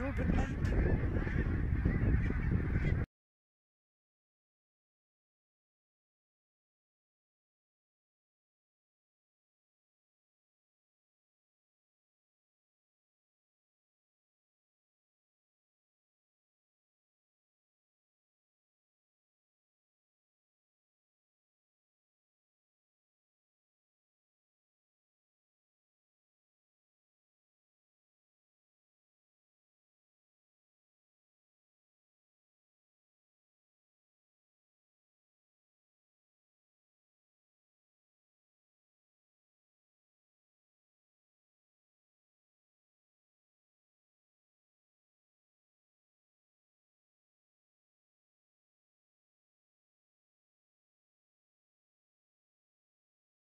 European